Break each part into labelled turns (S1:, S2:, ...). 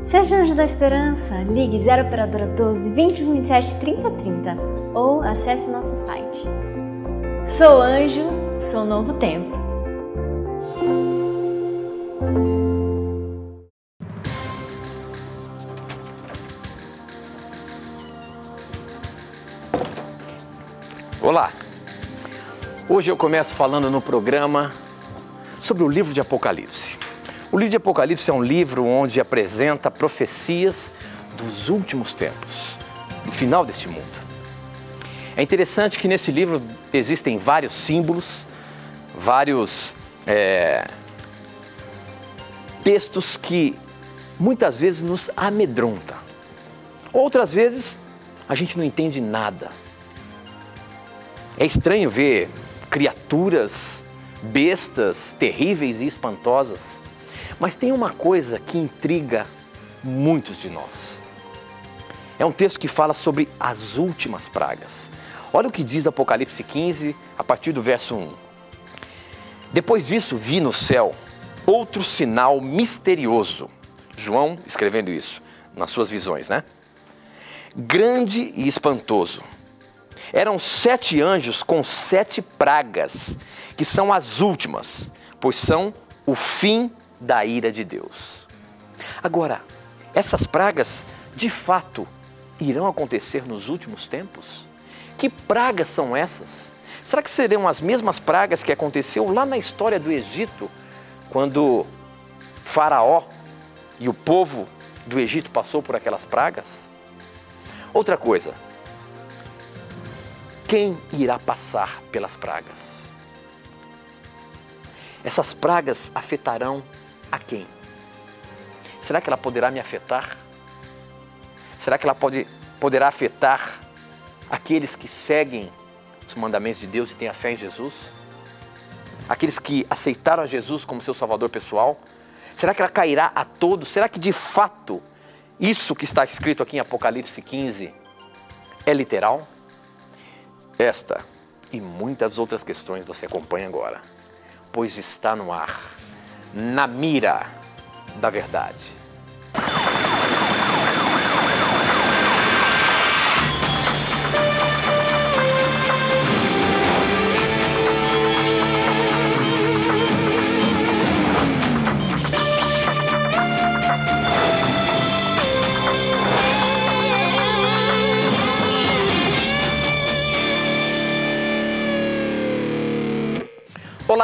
S1: Seja Anjo da Esperança, ligue 0 operadora 12 21 27 30 30 ou acesse nosso site. Sou anjo, sou novo tempo.
S2: Olá! Hoje eu começo falando no programa sobre o livro de Apocalipse. O livro de Apocalipse é um livro onde apresenta profecias dos últimos tempos, do final deste mundo. É interessante que nesse livro existem vários símbolos, vários é, textos que muitas vezes nos amedrontam. Outras vezes a gente não entende nada. É estranho ver criaturas, bestas terríveis e espantosas. Mas tem uma coisa que intriga muitos de nós. É um texto que fala sobre as últimas pragas. Olha o que diz Apocalipse 15, a partir do verso 1. Depois disso, vi no céu outro sinal misterioso. João escrevendo isso nas suas visões, né? Grande e espantoso. Eram sete anjos com sete pragas, que são as últimas, pois são o fim da ira de Deus. Agora, essas pragas de fato irão acontecer nos últimos tempos? Que pragas são essas? Será que serão as mesmas pragas que aconteceu lá na história do Egito, quando Faraó e o povo do Egito passou por aquelas pragas? Outra coisa, quem irá passar pelas pragas? Essas pragas afetarão a quem? Será que ela poderá me afetar? Será que ela pode, poderá afetar aqueles que seguem os mandamentos de Deus e têm a fé em Jesus? Aqueles que aceitaram a Jesus como seu salvador pessoal? Será que ela cairá a todos? Será que de fato isso que está escrito aqui em Apocalipse 15 é literal? Esta e muitas outras questões você acompanha agora, pois está no ar na mira da verdade.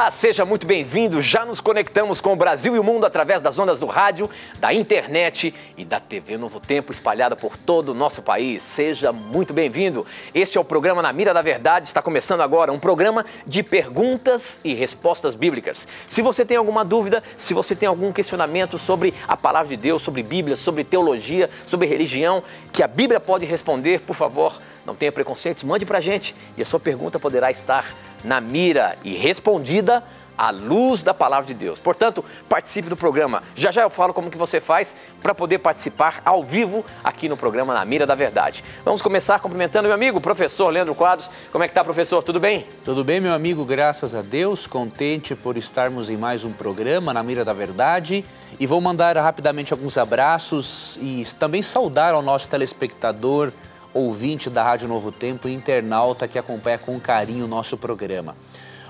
S2: Olá, seja muito bem-vindo. Já nos conectamos com o Brasil e o mundo através das ondas do rádio, da internet e da TV Novo Tempo espalhada por todo o nosso país. Seja muito bem-vindo. Este é o programa Na Mira da Verdade. Está começando agora um programa de perguntas e respostas bíblicas. Se você tem alguma dúvida, se você tem algum questionamento sobre a palavra de Deus, sobre Bíblia, sobre teologia, sobre religião, que a Bíblia pode responder, por favor, não tenha preconceitos, mande para a gente e a sua pergunta poderá estar na mira e respondida à luz da palavra de Deus. Portanto, participe do programa. Já já eu falo como que você faz para poder participar ao vivo aqui no programa Na Mira da Verdade. Vamos começar cumprimentando meu amigo, professor Leandro Quadros. Como é que tá, professor? Tudo bem?
S3: Tudo bem, meu amigo, graças a Deus. Contente por estarmos em mais um programa Na Mira da Verdade. E vou mandar rapidamente alguns abraços e também saudar ao nosso telespectador ouvinte da Rádio Novo Tempo e internauta que acompanha com carinho o nosso programa.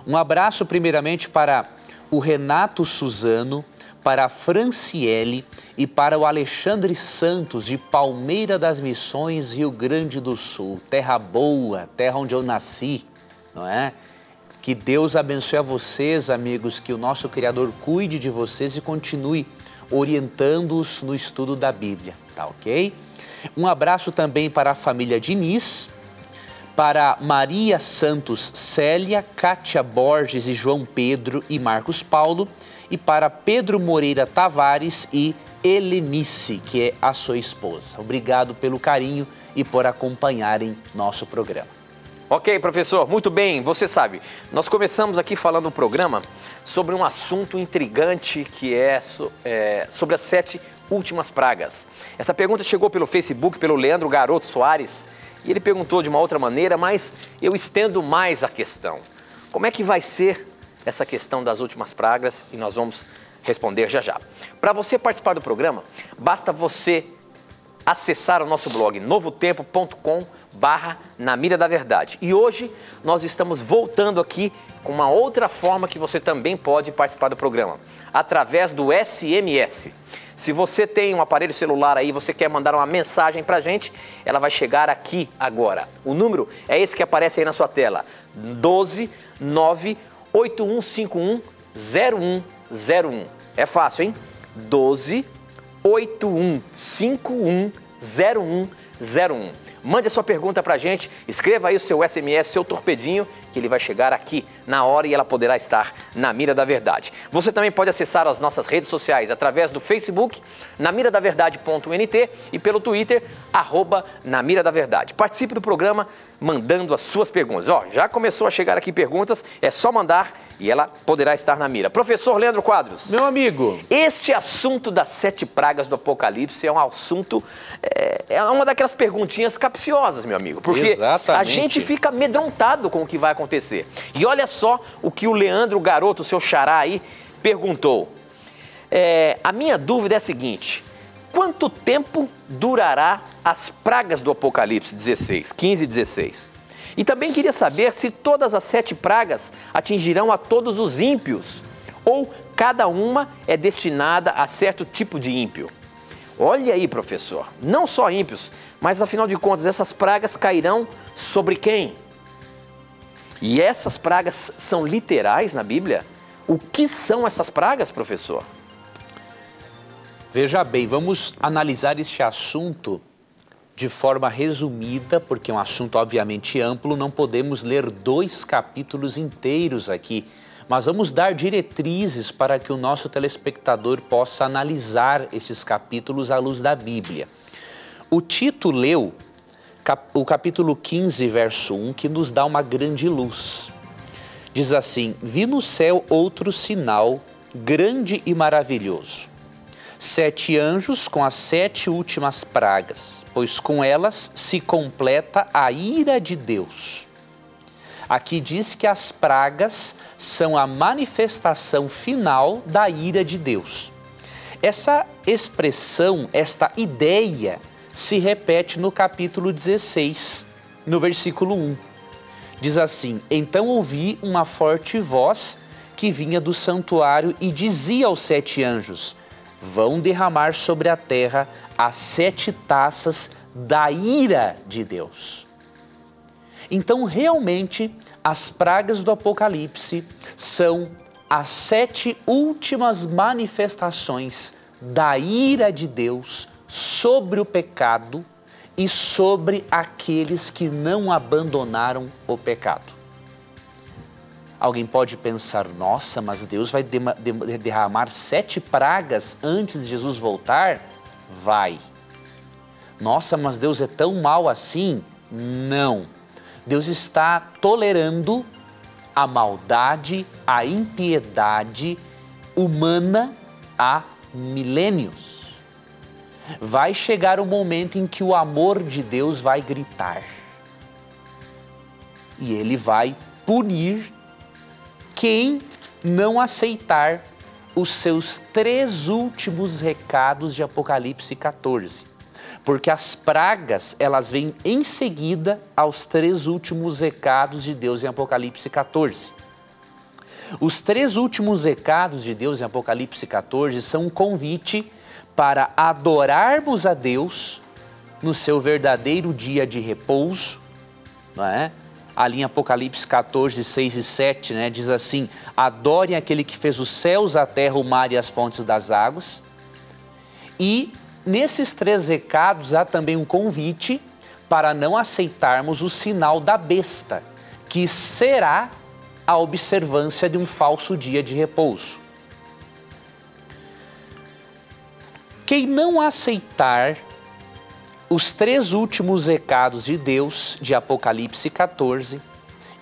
S3: Um abraço primeiramente para o Renato Suzano, para a Franciele e para o Alexandre Santos, de Palmeira das Missões, Rio Grande do Sul. Terra boa, terra onde eu nasci, não é? Que Deus abençoe a vocês, amigos, que o nosso Criador cuide de vocês e continue orientando-os no estudo da Bíblia, tá ok? Um abraço também para a família Diniz, para Maria Santos Célia, Kátia Borges e João Pedro e Marcos Paulo, e para Pedro Moreira Tavares e Helenice, que é a sua esposa. Obrigado pelo carinho e por acompanharem nosso programa.
S2: Ok, professor, muito bem. Você sabe, nós começamos aqui falando um programa sobre um assunto intrigante que é, é sobre as sete últimas pragas. Essa pergunta chegou pelo Facebook, pelo Leandro Garoto Soares, e ele perguntou de uma outra maneira, mas eu estendo mais a questão. Como é que vai ser essa questão das últimas pragas? E nós vamos responder já já. Para você participar do programa, basta você acessar o nosso blog novotempo.com barra na mira da verdade. E hoje nós estamos voltando aqui com uma outra forma que você também pode participar do programa, através do SMS. Se você tem um aparelho celular aí, você quer mandar uma mensagem pra gente, ela vai chegar aqui agora. O número é esse que aparece aí na sua tela: 12 9 8151 0101. É fácil, hein? 12 8151 0101. Mande a sua pergunta para a gente, escreva aí o seu SMS, seu torpedinho, que ele vai chegar aqui na hora e ela poderá estar na Mira da Verdade. Você também pode acessar as nossas redes sociais através do Facebook, na mira da verdade.nt e pelo Twitter, arroba na mira da verdade. Participe do programa mandando as suas perguntas. Ó, já começou a chegar aqui perguntas, é só mandar e ela poderá estar na mira. Professor Leandro Quadros.
S3: Meu amigo.
S2: Este assunto das sete pragas do Apocalipse é um assunto, é, é uma daquelas perguntinhas capciosas, meu amigo. Porque
S3: Exatamente.
S2: a gente fica amedrontado com o que vai acontecer. E olha só o que o Leandro Garoto, seu xará aí, perguntou. É, a minha dúvida é a seguinte: quanto tempo durará as pragas do Apocalipse 16, 15 e 16? E também queria saber se todas as sete pragas atingirão a todos os ímpios, ou cada uma é destinada a certo tipo de ímpio. Olha aí, professor, não só ímpios, mas afinal de contas, essas pragas cairão sobre quem? E essas pragas são literais na Bíblia? O que são essas pragas, professor?
S3: Veja bem, vamos analisar este assunto de forma resumida, porque é um assunto obviamente amplo, não podemos ler dois capítulos inteiros aqui, mas vamos dar diretrizes para que o nosso telespectador possa analisar esses capítulos à luz da Bíblia. O Tito leu o capítulo 15, verso 1, que nos dá uma grande luz. Diz assim: Vi no céu outro sinal, grande e maravilhoso. Sete anjos com as sete últimas pragas, pois com elas se completa a ira de Deus. Aqui diz que as pragas são a manifestação final da ira de Deus. Essa expressão, esta ideia, se repete no capítulo 16, no versículo 1. Diz assim: Então ouvi uma forte voz que vinha do santuário e dizia aos sete anjos: Vão derramar sobre a terra as sete taças da ira de Deus. Então, realmente, as pragas do Apocalipse são as sete últimas manifestações da ira de Deus sobre o pecado e sobre aqueles que não abandonaram o pecado. Alguém pode pensar, nossa, mas Deus vai derramar sete pragas antes de Jesus voltar? Vai. Nossa, mas Deus é tão mal assim? Não. Deus está tolerando a maldade, a impiedade humana há milênios vai chegar o momento em que o amor de Deus vai gritar. E ele vai punir quem não aceitar os seus três últimos recados de Apocalipse 14. Porque as pragas, elas vêm em seguida aos três últimos recados de Deus em Apocalipse 14. Os três últimos recados de Deus em Apocalipse 14 são um convite para adorarmos a Deus no seu verdadeiro dia de repouso, não é? Ali em Apocalipse 14, 6 e 7, né, diz assim: Adorem aquele que fez os céus, a terra, o mar e as fontes das águas. E nesses três recados há também um convite para não aceitarmos o sinal da besta, que será a observância de um falso dia de repouso. Quem não aceitar os três últimos recados de Deus de Apocalipse 14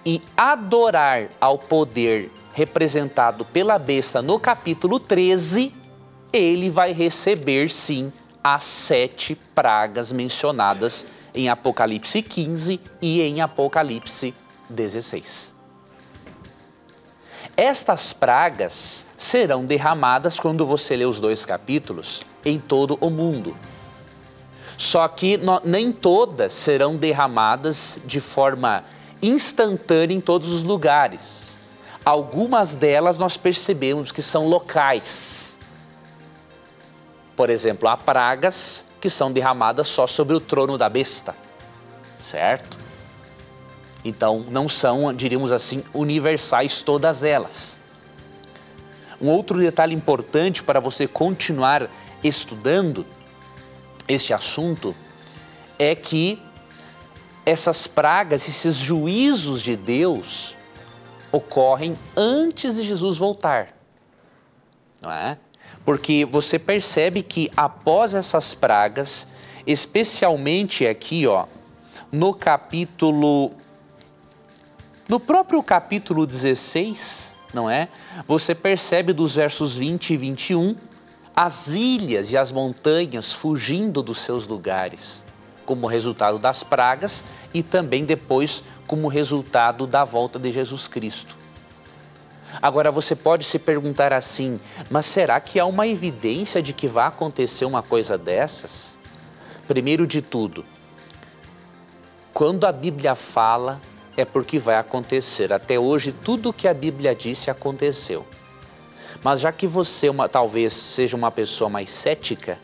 S3: e adorar ao poder representado pela besta no capítulo 13, ele vai receber sim as sete pragas mencionadas em Apocalipse 15 e em Apocalipse 16. Estas pragas serão derramadas quando você lê os dois capítulos em todo o mundo. Só que nem todas serão derramadas de forma instantânea em todos os lugares. Algumas delas nós percebemos que são locais. Por exemplo, há pragas que são derramadas só sobre o trono da besta, certo? Então, não são, diríamos assim, universais todas elas. Um outro detalhe importante para você continuar estudando este assunto é que essas pragas, esses juízos de Deus ocorrem antes de Jesus voltar. Não é? Porque você percebe que após essas pragas, especialmente aqui, ó, no capítulo no próprio capítulo 16, não é? Você percebe dos versos 20 e 21 as ilhas e as montanhas fugindo dos seus lugares, como resultado das pragas e também depois como resultado da volta de Jesus Cristo. Agora você pode se perguntar assim: mas será que há uma evidência de que vai acontecer uma coisa dessas? Primeiro de tudo, quando a Bíblia fala, é porque vai acontecer. Até hoje, tudo o que a Bíblia disse aconteceu. Mas já que você uma, talvez seja uma pessoa mais cética,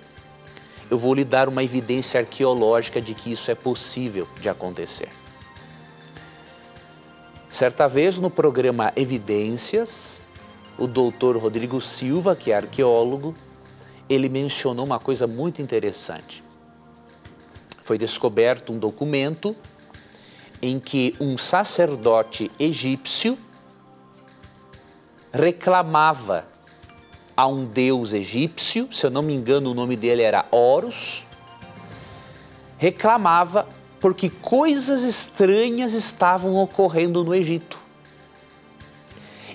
S3: eu vou lhe dar uma evidência arqueológica de que isso é possível de acontecer. Certa vez no programa Evidências, o doutor Rodrigo Silva, que é arqueólogo, ele mencionou uma coisa muito interessante. Foi descoberto um documento em que um sacerdote egípcio reclamava a um deus egípcio, se eu não me engano o nome dele era Horus, reclamava porque coisas estranhas estavam ocorrendo no Egito.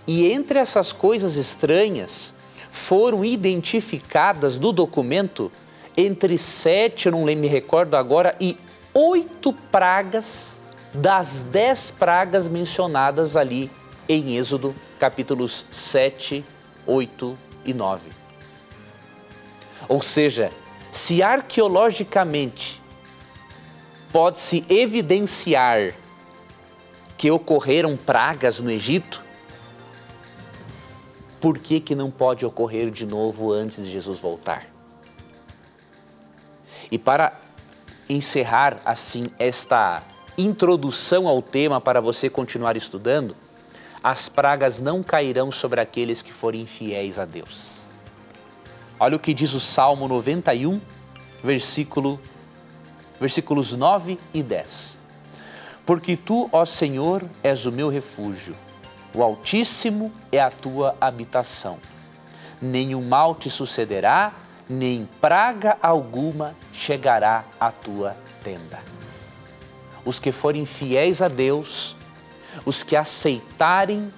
S3: E entre essas coisas estranhas foram identificadas no documento entre sete, eu não me recordo agora, e oito pragas das dez pragas mencionadas ali em Êxodo, capítulos 7, 8 e 9. Ou seja, se arqueologicamente pode-se evidenciar que ocorreram pragas no Egito, por que, que não pode ocorrer de novo antes de Jesus voltar? E para encerrar assim esta introdução ao tema para você continuar estudando, as pragas não cairão sobre aqueles que forem fiéis a Deus. Olha o que diz o Salmo 91, versículo, versículos 9 e 10. Porque tu, ó Senhor, és o meu refúgio, o Altíssimo é a tua habitação. Nenhum mal te sucederá, nem praga alguma chegará à tua tenda os que forem fiéis a Deus, os que aceitarem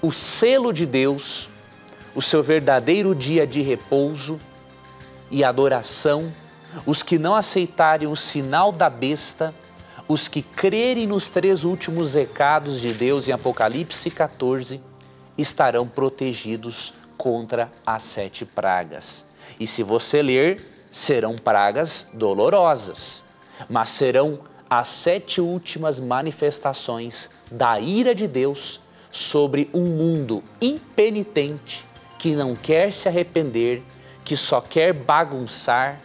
S3: o selo de Deus, o seu verdadeiro dia de repouso e adoração, os que não aceitarem o sinal da besta, os que crerem nos três últimos recados de Deus em Apocalipse 14, estarão protegidos contra as sete pragas. E se você ler, serão pragas dolorosas, mas serão as sete últimas manifestações da ira de Deus sobre um mundo impenitente que não quer se arrepender, que só quer bagunçar,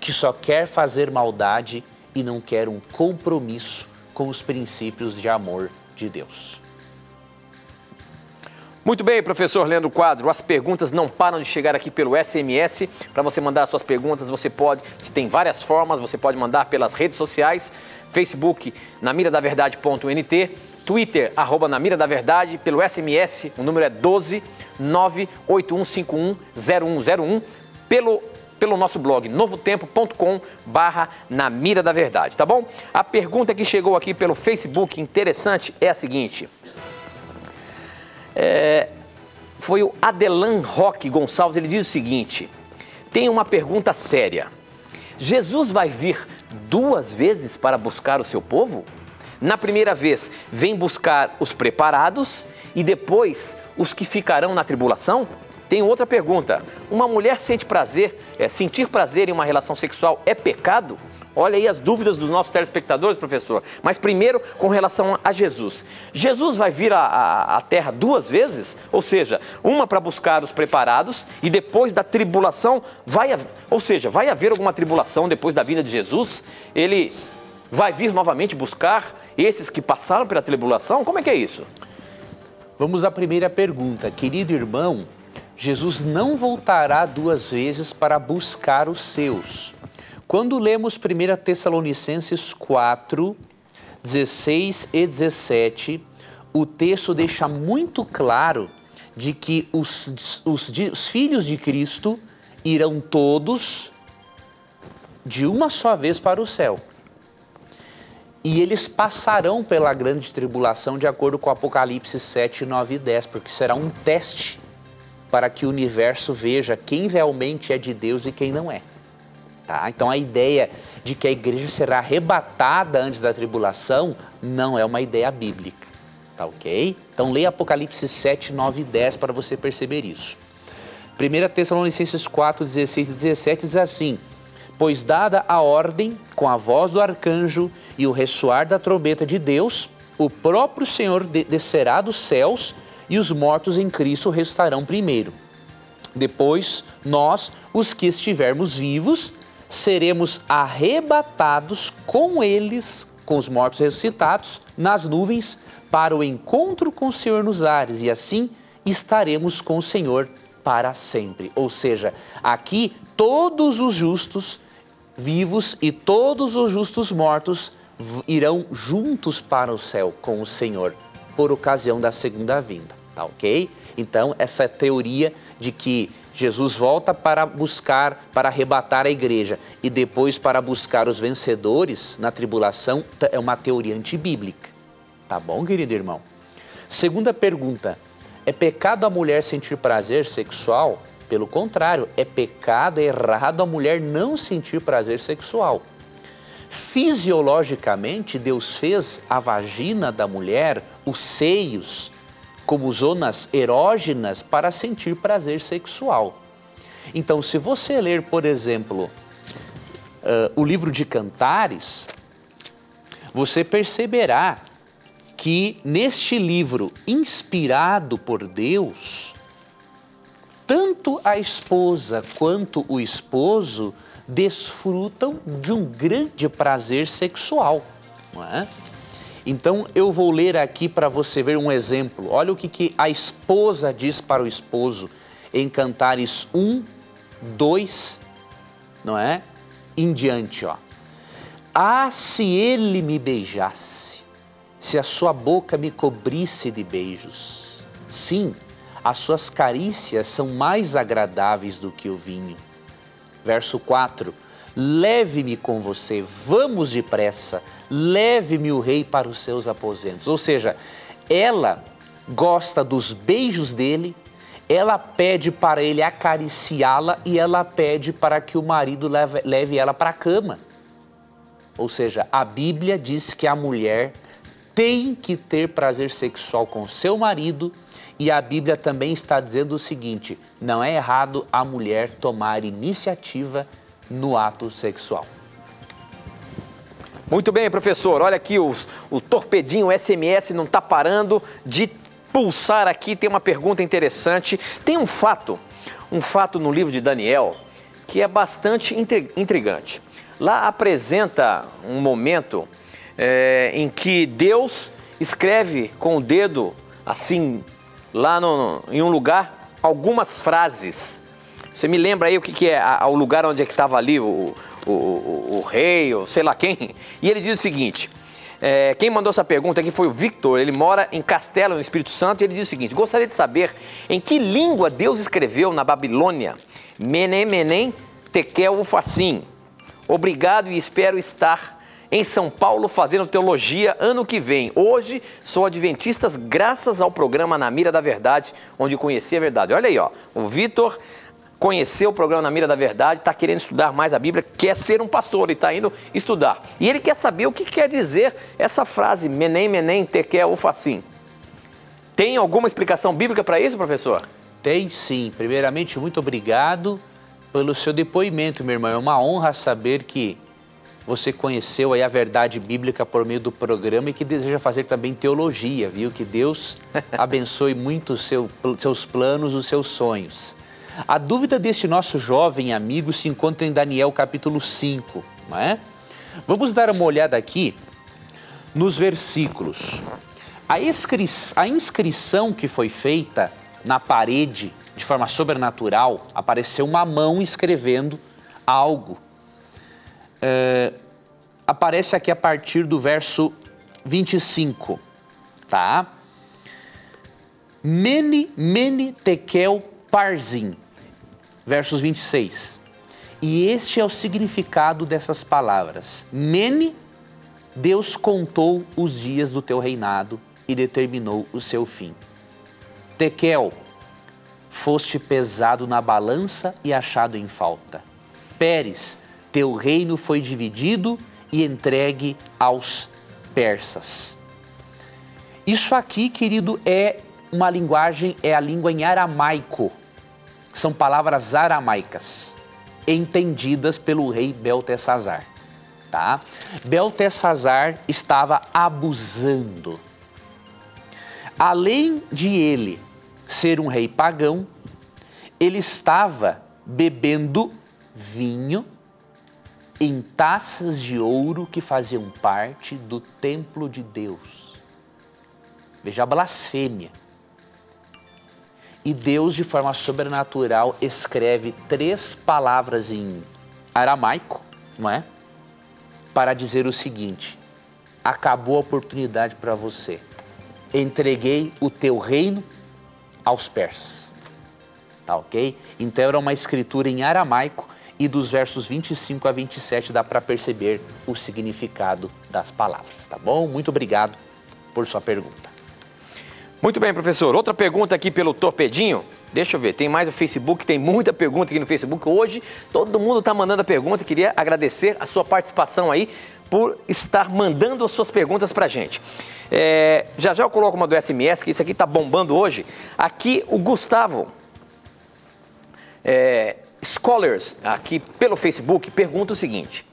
S3: que só quer fazer maldade e não quer um compromisso com os princípios de amor de Deus.
S2: Muito bem, professor Leandro Quadro, as perguntas não param de chegar aqui pelo SMS. Para você mandar suas perguntas, você pode, se tem várias formas, você pode mandar pelas redes sociais, Facebook na mira da verdade.nt, Twitter arroba na mira da verdade, pelo SMS, o número é 12 98151 0101, pelo pelo nosso blog novotempo.com barra na mira da verdade, tá bom? A pergunta que chegou aqui pelo Facebook, interessante, é a seguinte é, foi o Adelan Roque Gonçalves. Ele diz o seguinte: tem uma pergunta séria. Jesus vai vir duas vezes para buscar o seu povo? Na primeira vez, vem buscar os preparados e depois os que ficarão na tribulação? Tem outra pergunta. Uma mulher sente prazer, é, sentir prazer em uma relação sexual é pecado? Olha aí as dúvidas dos nossos telespectadores, professor. Mas primeiro, com relação a Jesus. Jesus vai vir à, Terra duas vezes? Ou seja, uma para buscar os preparados e depois da tribulação, vai, ou seja, vai haver alguma tribulação depois da vinda de Jesus? Ele vai vir novamente buscar esses que passaram pela tribulação? Como é que é isso?
S3: Vamos à primeira pergunta. Querido irmão, Jesus não voltará duas vezes para buscar os seus. Quando lemos 1 Tessalonicenses 4, 16 e 17, o texto deixa muito claro de que os, os, os filhos de Cristo irão todos de uma só vez para o céu. E eles passarão pela grande tribulação de acordo com Apocalipse 7, 9 e 10, porque será um teste para que o universo veja quem realmente é de Deus e quem não é. Tá? Então a ideia de que a igreja será arrebatada antes da tribulação não é uma ideia bíblica. Tá ok? Então leia Apocalipse 7, 9 e 10 para você perceber isso. 1 Tessalonicenses 4, 16 e 17 diz assim: Pois dada a ordem, com a voz do arcanjo e o ressoar da trombeta de Deus, o próprio Senhor descerá dos céus e os mortos em Cristo restarão primeiro. Depois, nós, os que estivermos vivos, seremos arrebatados com eles, com os mortos ressuscitados, nas nuvens, para o encontro com o Senhor nos ares, e assim estaremos com o Senhor para sempre. Ou seja, aqui todos os justos vivos e todos os justos mortos irão juntos para o céu com o Senhor por ocasião da segunda vinda, tá ok? Então, essa teoria de que Jesus volta para buscar, para arrebatar a igreja e depois para buscar os vencedores na tribulação é uma teoria antibíblica. Tá bom, querido irmão? Segunda pergunta: é pecado a mulher sentir prazer sexual? Pelo contrário, é pecado, é errado a mulher não sentir prazer sexual. Fisiologicamente, Deus fez a vagina da mulher, os seios, como zonas erógenas para sentir prazer sexual. Então, se você ler, por exemplo, uh, o livro de Cantares, você perceberá que neste livro, inspirado por Deus, tanto a esposa quanto o esposo desfrutam de um grande prazer sexual. Não é? Então eu vou ler aqui para você ver um exemplo. Olha o que, que a esposa diz para o esposo em Cantares 1, 2, não é? Em diante, ó. Ah, se ele me beijasse, se a sua boca me cobrisse de beijos. Sim, as suas carícias são mais agradáveis do que o vinho. Verso 4 leve-me com você, vamos depressa, leve-me o rei para os seus aposentos. Ou seja, ela gosta dos beijos dele, ela pede para ele acariciá-la e ela pede para que o marido leve, leve ela para a cama. Ou seja, a Bíblia diz que a mulher tem que ter prazer sexual com seu marido e a Bíblia também está dizendo o seguinte: não é errado a mulher tomar iniciativa no ato sexual.
S2: Muito bem, professor. Olha aqui, os, o torpedinho SMS não está parando de pulsar aqui. Tem uma pergunta interessante. Tem um fato, um fato no livro de Daniel que é bastante intrigante. Lá apresenta um momento é, em que Deus escreve com o dedo, assim, lá no, em um lugar, algumas frases você me lembra aí o que, que é a, o lugar onde é que estava ali o, o, o, o, rei, ou sei lá quem? E ele diz o seguinte: é, quem mandou essa pergunta aqui foi o Victor, ele mora em Castelo, no Espírito Santo, e ele diz o seguinte: gostaria de saber em que língua Deus escreveu na Babilônia Menem, Menem, Tekel, Ufacim. Obrigado e espero estar em São Paulo fazendo teologia ano que vem. Hoje sou adventista graças ao programa Na Mira da Verdade, onde conheci a verdade. Olha aí, ó, o Vitor conheceu o programa Na Mira da Verdade, está querendo estudar mais a Bíblia, quer ser um pastor e está indo estudar. E ele quer saber o que quer dizer essa frase, menem, menem, tekel, ufacim. Tem alguma explicação bíblica para isso, professor?
S3: Tem sim. Primeiramente, muito obrigado pelo seu depoimento, meu irmão. É uma honra saber que você conheceu aí a verdade bíblica por meio do programa e que deseja fazer também teologia, viu? Que Deus abençoe muito os seu, seus planos, os seus sonhos. A dúvida deste nosso jovem amigo se encontra em Daniel capítulo 5, não é? Vamos dar uma olhada aqui nos versículos. A, inscri a inscrição que foi feita na parede de forma sobrenatural, apareceu uma mão escrevendo algo é, aparece aqui a partir do verso 25, tá? Mene, mene, tekel, parzim, versos 26. E este é o significado dessas palavras. Mene, Deus contou os dias do teu reinado e determinou o seu fim. Tekel, foste pesado na balança e achado em falta. Pérez, teu reino foi dividido e entregue aos persas. Isso aqui, querido, é uma linguagem, é a língua em aramaico. São palavras aramaicas, entendidas pelo rei Beltesazar. Tá? Beltesazar estava abusando. Além de ele ser um rei pagão, ele estava bebendo vinho em taças de ouro que faziam parte do templo de Deus. Veja a blasfêmia. E Deus, de forma sobrenatural, escreve três palavras em aramaico, não é? Para dizer o seguinte: acabou a oportunidade para você. Entreguei o teu reino aos persas. Tá ok? Então era uma escritura em aramaico e dos versos 25 a 27 dá para perceber o significado das palavras, tá bom? Muito obrigado por sua pergunta.
S2: Muito bem, professor. Outra pergunta aqui pelo Torpedinho. Deixa eu ver, tem mais no Facebook, tem muita pergunta aqui no Facebook. Hoje todo mundo está mandando a pergunta. Queria agradecer a sua participação aí por estar mandando as suas perguntas para a gente. É, já já eu coloco uma do SMS, que isso aqui está bombando hoje. Aqui o Gustavo é, Scholars, aqui pelo Facebook, pergunta o seguinte: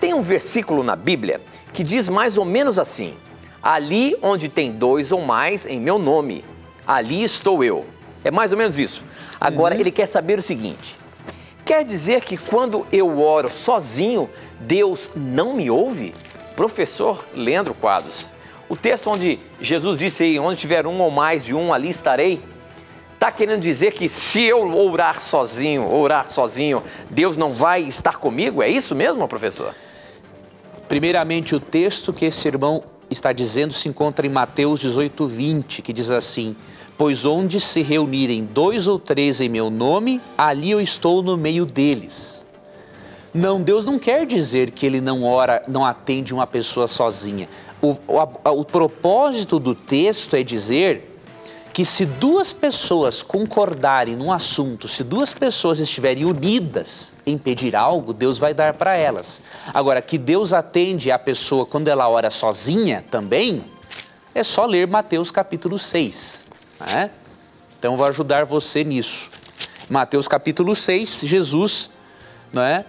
S2: tem um versículo na Bíblia que diz mais ou menos assim: Ali onde tem dois ou mais em meu nome, ali estou eu. É mais ou menos isso. Agora uhum. ele quer saber o seguinte: quer dizer que quando eu oro sozinho, Deus não me ouve? Professor Leandro Quadros. O texto onde Jesus disse aí, onde tiver um ou mais de um, ali estarei. Está querendo dizer que se eu orar sozinho, orar sozinho, Deus não vai estar comigo? É isso mesmo, professor?
S3: Primeiramente, o texto que esse irmão está dizendo se encontra em Mateus 18, 20, que diz assim: Pois onde se reunirem dois ou três em meu nome, ali eu estou no meio deles. Não, Deus não quer dizer que ele não ora, não atende uma pessoa sozinha. O, o, o propósito do texto é dizer que se duas pessoas concordarem num assunto, se duas pessoas estiverem unidas em pedir algo, Deus vai dar para elas. Agora, que Deus atende a pessoa quando ela ora sozinha também, é só ler Mateus capítulo 6. Né? Então, vou ajudar você nisso. Mateus capítulo 6, Jesus, não é?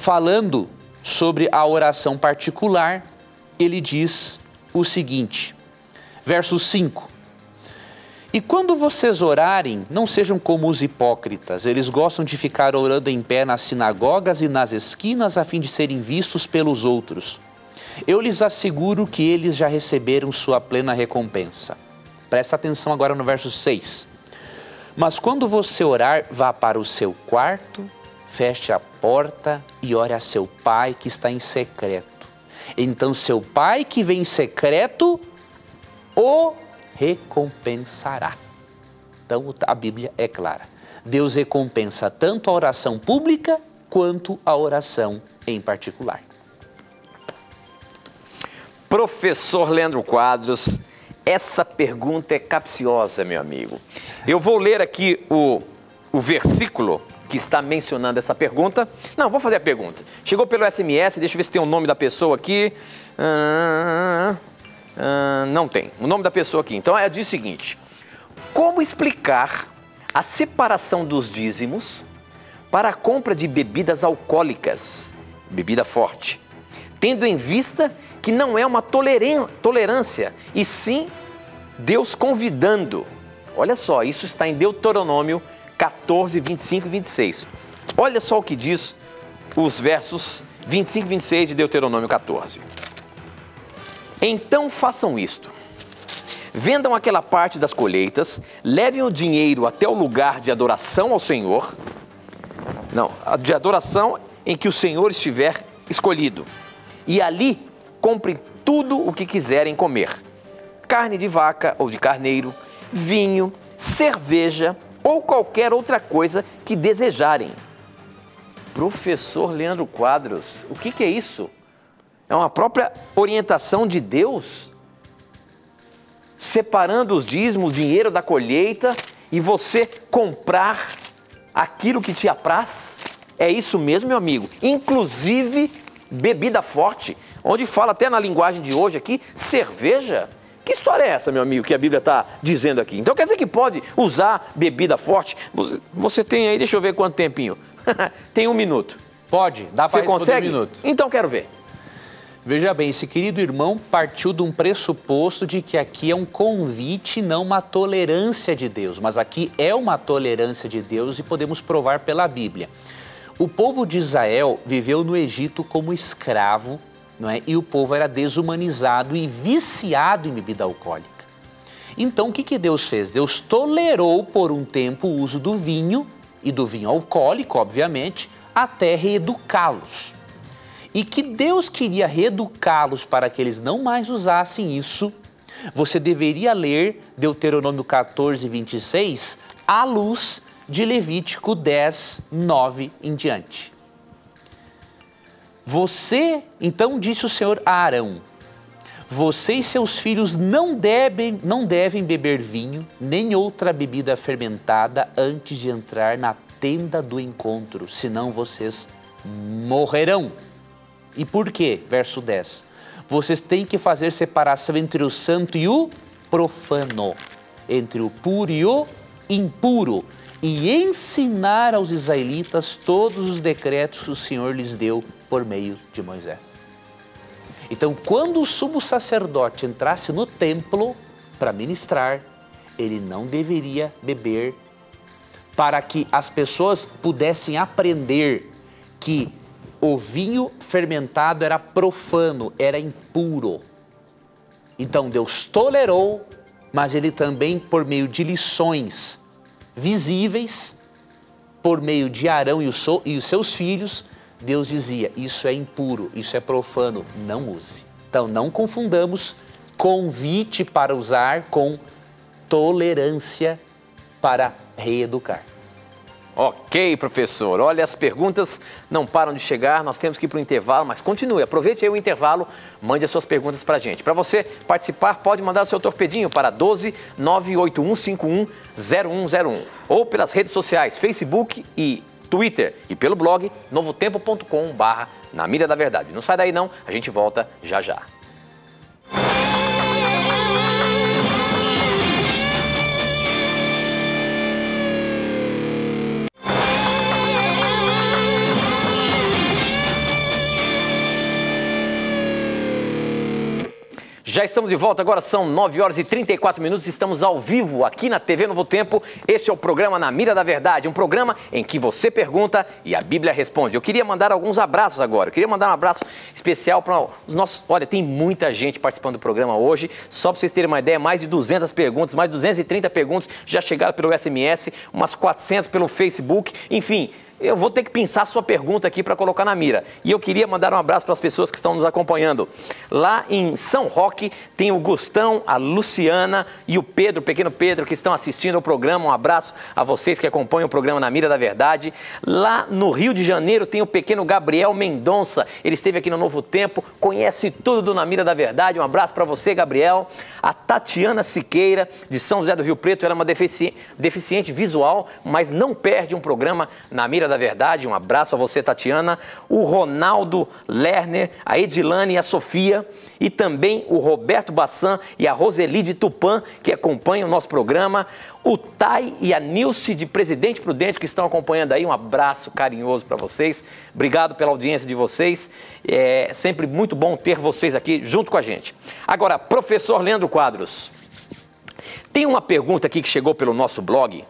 S3: falando sobre a oração particular, ele diz o seguinte, verso 5. E quando vocês orarem, não sejam como os hipócritas. Eles gostam de ficar orando em pé nas sinagogas e nas esquinas a fim de serem vistos pelos outros. Eu lhes asseguro que eles já receberam sua plena recompensa. Presta atenção agora no verso 6. Mas quando você orar, vá para o seu quarto, feche a porta e ore a seu pai que está em secreto. Então seu pai que vem em secreto o recompensará. Então a Bíblia é clara. Deus recompensa tanto a oração pública quanto a oração em particular.
S2: Professor Leandro Quadros, essa pergunta é capciosa, meu amigo. Eu vou ler aqui o, o versículo que está mencionando essa pergunta. Não, vou fazer a pergunta. Chegou pelo SMS, deixa eu ver se tem o nome da pessoa aqui. Ah, não tem. O nome da pessoa aqui. Então, é diz o seguinte: Como explicar a separação dos dízimos para a compra de bebidas alcoólicas, bebida forte, tendo em vista que não é uma tolerância, e sim Deus convidando. Olha só, isso está em Deuteronômio 14, 25 e 26. Olha só o que diz os versos 25 e 26 de Deuteronômio 14. Então façam isto. Vendam aquela parte das colheitas, levem o dinheiro até o lugar de adoração ao Senhor. Não, de adoração em que o Senhor estiver escolhido. E ali comprem tudo o que quiserem comer: carne de vaca ou de carneiro, vinho, cerveja ou qualquer outra coisa que desejarem. Professor Leandro Quadros, o que, que é isso? É uma própria orientação de Deus? Separando os dízimos, o dinheiro da colheita e você comprar aquilo que te apraz? É isso mesmo, meu amigo. Inclusive bebida forte, onde fala até na linguagem de hoje aqui, cerveja. Que história é essa, meu amigo, que a Bíblia está dizendo aqui? Então quer dizer que pode usar bebida forte? Você tem aí, deixa eu ver quanto tempinho. tem um minuto.
S3: Pode, dá para consegue? um minuto.
S2: Então quero ver.
S3: Veja bem, esse querido irmão partiu de um pressuposto de que aqui é um convite, não uma tolerância de Deus. Mas aqui é uma tolerância de Deus e podemos provar pela Bíblia. O povo de Israel viveu no Egito como escravo não é? e o povo era desumanizado e viciado em bebida alcoólica. Então o que, que Deus fez? Deus tolerou por um tempo o uso do vinho e do vinho alcoólico, obviamente, até reeducá-los. E que Deus queria reeducá-los para que eles não mais usassem isso, você deveria ler Deuteronômio 14, 26 à luz de Levítico 10, 9 em diante. Você, então disse o Senhor a Arão: Você e seus filhos não devem, não devem beber vinho, nem outra bebida fermentada antes de entrar na tenda do encontro, senão vocês morrerão. E por quê? Verso 10. Vocês têm que fazer separação entre o santo e o profano, entre o puro e o impuro, e ensinar aos israelitas todos os decretos que o Senhor lhes deu por meio de Moisés. Então, quando o sumo sacerdote entrasse no templo para ministrar, ele não deveria beber, para que as pessoas pudessem aprender que o vinho fermentado era profano, era impuro. Então Deus tolerou, mas ele também, por meio de lições visíveis, por meio de Arão e os seus filhos, Deus dizia: Isso é impuro, isso é profano, não use. Então não confundamos convite para usar com tolerância para reeducar.
S2: Ok, professor. Olha, as perguntas não param de chegar, nós temos que ir para o intervalo, mas continue, aproveite aí o intervalo, mande as suas perguntas para a gente. Para você participar, pode mandar seu torpedinho para 12 98151 0101 ou pelas redes sociais, Facebook e Twitter e pelo blog novotempo.com barra na mira da verdade. Não sai daí não, a gente volta já já. Já estamos de volta, agora são 9 horas e 34 minutos, estamos ao vivo aqui na TV Novo Tempo. Este é o programa Na Mira da Verdade, um programa em que você pergunta e a Bíblia responde. Eu queria mandar alguns abraços agora, eu queria mandar um abraço especial para os nossos... Olha, tem muita gente participando do programa hoje, só para vocês terem uma ideia, mais de 200 perguntas, mais de 230 perguntas já chegaram pelo SMS, umas 400 pelo Facebook, enfim eu vou ter que pensar sua pergunta aqui para colocar na mira. E eu queria mandar um abraço para as pessoas que estão nos acompanhando. Lá em São Roque tem o Gustão, a Luciana e o Pedro, o pequeno Pedro, que estão assistindo ao programa. Um abraço a vocês que acompanham o programa Na Mira da Verdade. Lá no Rio de Janeiro tem o pequeno Gabriel Mendonça. Ele esteve aqui no Novo Tempo, conhece tudo do Na Mira da Verdade. Um abraço para você, Gabriel. A Tatiana Siqueira, de São José do Rio Preto, ela é uma defici deficiente visual, mas não perde um programa Na Mira da Verdade. Um abraço a você, Tatiana. O Ronaldo Lerner, a Edilane e a Sofia. E também o Roberto Bassan e a Roseli de Tupã, que acompanham o nosso programa. O Tai e a Nilce de Presidente Prudente, que estão acompanhando aí. Um abraço carinhoso para vocês. Obrigado pela audiência de vocês. É sempre muito bom ter vocês aqui junto com a gente. Agora, professor Leandro Quadros. Tem uma pergunta aqui que chegou pelo nosso blog.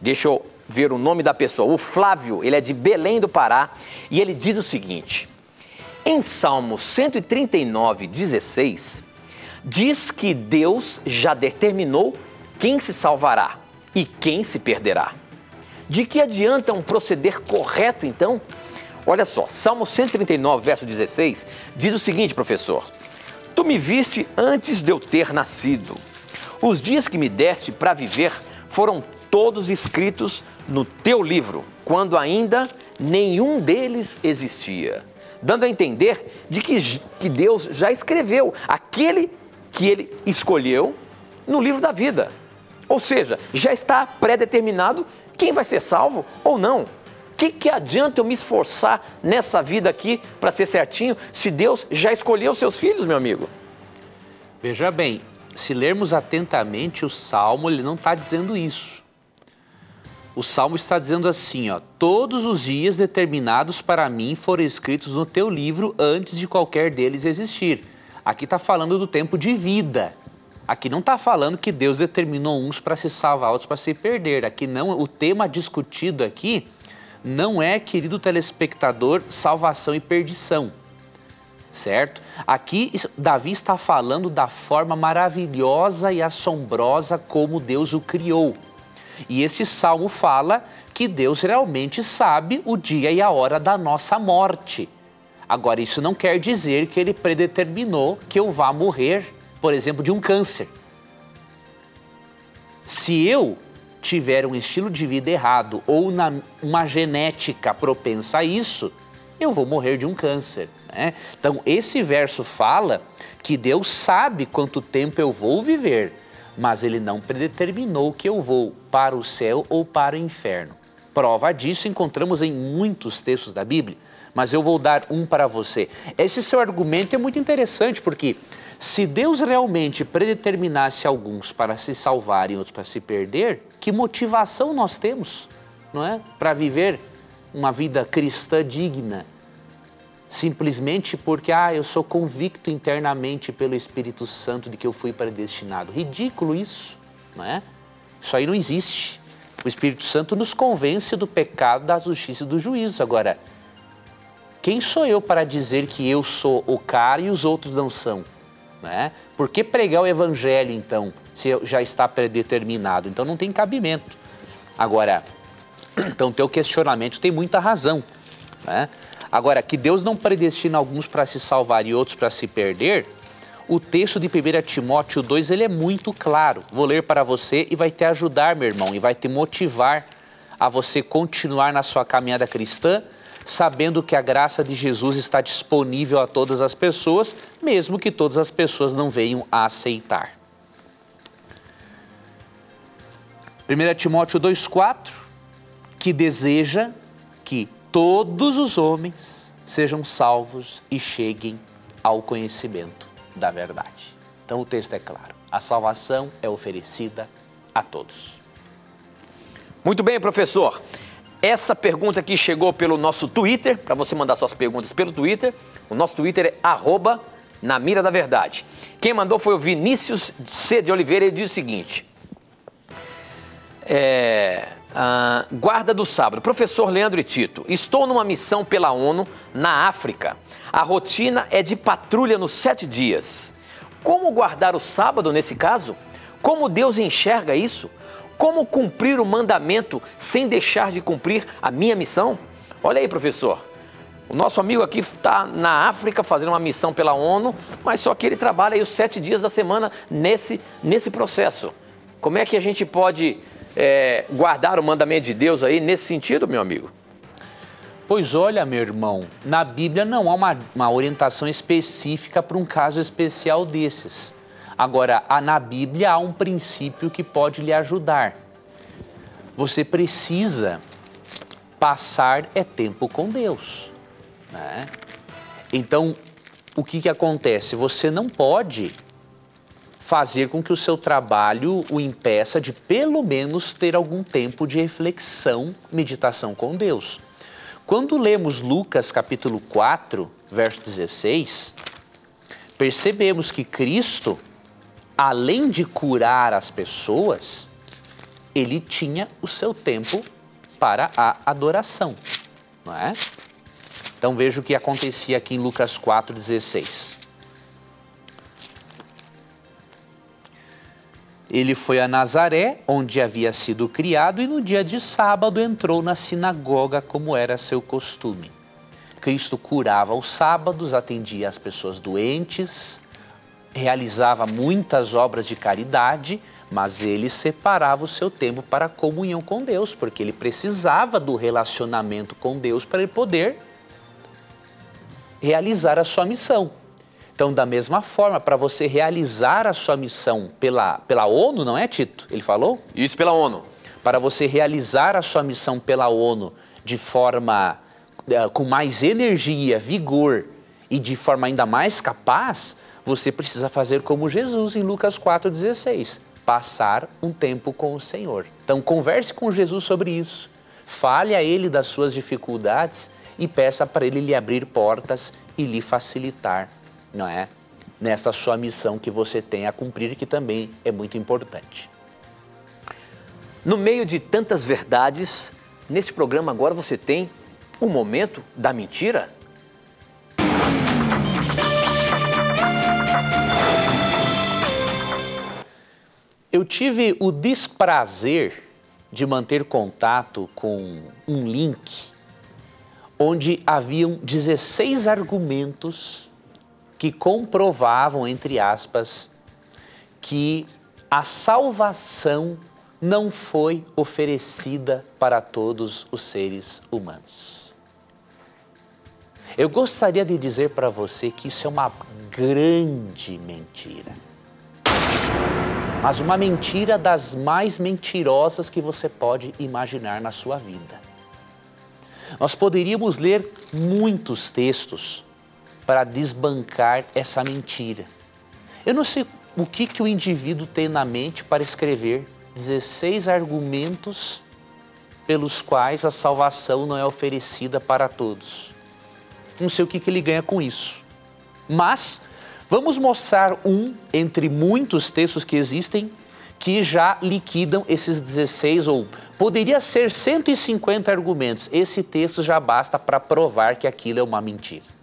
S2: Deixa eu ver o nome da pessoa. O Flávio, ele é de Belém do Pará e ele diz o seguinte: Em Salmo 139, 16, diz que Deus já determinou quem se salvará e quem se perderá. De que adianta um proceder correto, então? Olha só, Salmo 139, verso 16, diz o seguinte, professor: Tu me viste antes de eu ter nascido. Os dias que me deste para viver foram todos escritos no teu livro, quando ainda nenhum deles existia. Dando a entender de que, que Deus já escreveu aquele que ele escolheu no livro da vida. Ou seja, já está pré-determinado quem vai ser salvo ou não. O que, que adianta eu me esforçar nessa vida aqui para ser certinho se Deus já escolheu seus filhos, meu amigo?
S3: Veja bem, se lermos atentamente o Salmo, ele não está dizendo isso. O Salmo está dizendo assim, ó, todos os dias determinados para mim foram escritos no teu livro antes de qualquer deles existir. Aqui está falando do tempo de vida. Aqui não está falando que Deus determinou uns para se salvar, outros para se perder. Aqui não, o tema discutido aqui não é, querido telespectador, salvação e perdição certo? Aqui Davi está falando da forma maravilhosa e assombrosa como Deus o criou. E esse salmo fala que Deus realmente sabe o dia e a hora da nossa morte. Agora, isso não quer dizer que ele predeterminou que eu vá morrer, por exemplo, de um câncer. Se eu tiver um estilo de vida errado ou na, uma genética propensa a isso, eu vou morrer de um câncer. Né? Então, esse verso fala que Deus sabe quanto tempo eu vou viver, mas Ele não predeterminou que eu vou para o céu ou para o inferno. Prova disso encontramos em muitos textos da Bíblia, mas eu vou dar um para você. Esse seu argumento é muito interessante porque se Deus realmente predeterminasse alguns para se salvar e outros para se perder, que motivação nós temos, não é, para viver uma vida cristã digna? Simplesmente porque ah, eu sou convicto internamente pelo Espírito Santo de que eu fui predestinado. Ridículo isso, não é? Isso aí não existe. O Espírito Santo nos convence do pecado, da justiça e do juízo. Agora, quem sou eu para dizer que eu sou o cara e os outros não são? Né? Por que pregar o evangelho, então, se já está predeterminado? Então não tem cabimento. Agora, então teu questionamento tem muita razão. Né? Agora, que Deus não predestina alguns para se salvar e outros para se perder, o texto de 1 Timóteo 2 ele é muito claro. Vou ler para você e vai te ajudar, meu irmão, e vai te motivar a você continuar na sua caminhada cristã, sabendo que a graça de Jesus está disponível a todas as pessoas, mesmo que todas as pessoas não venham a aceitar. 1 Timóteo 2,4 que deseja que todos os homens sejam salvos e cheguem ao conhecimento da verdade. Então o texto é claro: a salvação é oferecida a todos.
S2: Muito bem, professor. Essa pergunta aqui chegou pelo nosso Twitter, para você mandar suas perguntas pelo Twitter. O nosso Twitter é arroba na mira da verdade. Quem mandou foi o Vinícius C. de Oliveira, ele diz o seguinte. É, ah, guarda do sábado. Professor Leandro e Tito, estou numa missão pela ONU na África. A rotina é de patrulha nos sete dias. Como guardar o sábado nesse caso? Como Deus enxerga isso? Como cumprir o mandamento sem deixar de cumprir a minha missão? Olha aí, professor. O nosso amigo aqui está na África fazendo uma missão pela ONU, mas só que ele trabalha aí os sete dias da semana nesse, nesse processo. Como é que a gente pode é, guardar o mandamento de Deus aí nesse sentido, meu amigo?
S3: Pois olha, meu irmão, na Bíblia não há uma, uma orientação específica para um caso especial desses. Agora, na Bíblia há um princípio que pode lhe ajudar. Você precisa passar é tempo com Deus. Né? Então, o que, que acontece? Você não pode fazer com que o seu trabalho o impeça de pelo menos ter algum tempo de reflexão, meditação com Deus. Quando lemos Lucas capítulo 4, verso 16, percebemos que Cristo, além de curar as pessoas, ele tinha o seu tempo para a adoração, não é? Então veja o que acontecia aqui em Lucas 4,16. Ele foi a Nazaré, onde havia sido criado, e no dia de sábado entrou na sinagoga, como era seu costume. Cristo curava os sábados, atendia as pessoas doentes, realizava muitas obras de caridade, mas ele separava o seu tempo para a comunhão com Deus, porque ele precisava do relacionamento com Deus para ele poder realizar a sua missão. Então, da mesma forma, para você realizar a sua missão pela, pela ONU, não é, Tito? Ele falou?
S2: Isso, pela ONU.
S3: Para você realizar a sua missão pela ONU de forma uh, com mais energia, vigor e de forma ainda mais capaz, você precisa fazer como Jesus em Lucas 4,16: passar um tempo com o Senhor. Então, converse com Jesus sobre isso. Fale a Ele das suas dificuldades e peça para ele lhe abrir portas e lhe facilitar, não é? Nesta sua missão que você tem a cumprir, que também é muito importante.
S2: No meio de tantas verdades, nesse programa agora você tem o momento da mentira?
S3: Eu tive o desprazer de manter contato com um link onde haviam 16 argumentos que comprovavam, entre aspas, que a salvação não foi oferecida para todos os seres humanos. Eu gostaria de dizer para você que isso é uma grande mentira. Mas uma mentira das mais mentirosas que você pode imaginar na sua vida. Nós poderíamos ler muitos textos para desbancar essa mentira. Eu não sei o que, que o indivíduo tem na mente para escrever 16 argumentos pelos quais a salvação não é oferecida para todos. Não sei o que, que ele ganha com isso. Mas vamos mostrar um entre muitos textos que existem que já liquidam esses 16 ou poderia ser 150 argumentos. Esse texto já basta para provar que aquilo é uma mentira.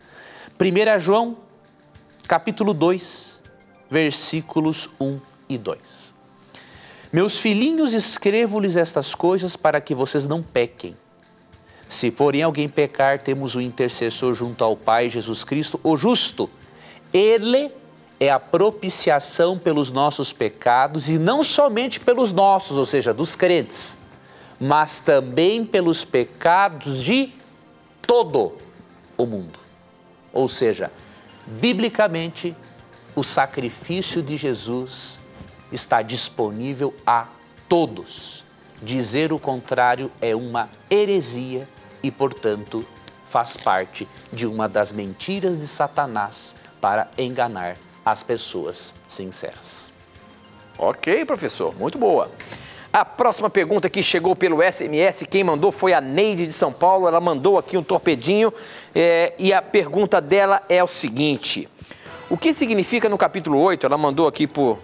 S3: 1 João, capítulo 2, versículos 1 e 2. Meus filhinhos, escrevo-lhes estas coisas para que vocês não pequem. Se, porém, alguém pecar, temos o intercessor junto ao Pai, Jesus Cristo, o justo. Ele é a propiciação pelos nossos pecados e não somente pelos nossos, ou seja, dos crentes, mas também pelos pecados de todo o mundo. Ou seja, biblicamente, o sacrifício de Jesus está disponível a todos. Dizer o contrário é uma heresia e, portanto, faz parte de uma das mentiras de Satanás para enganar as pessoas sinceras.
S2: Ok, professor, muito boa. A próxima pergunta que chegou pelo SMS, quem mandou foi a Neide de São Paulo. Ela mandou aqui um torpedinho é, e a pergunta dela é o seguinte: O que significa no capítulo 8? Ela mandou aqui por.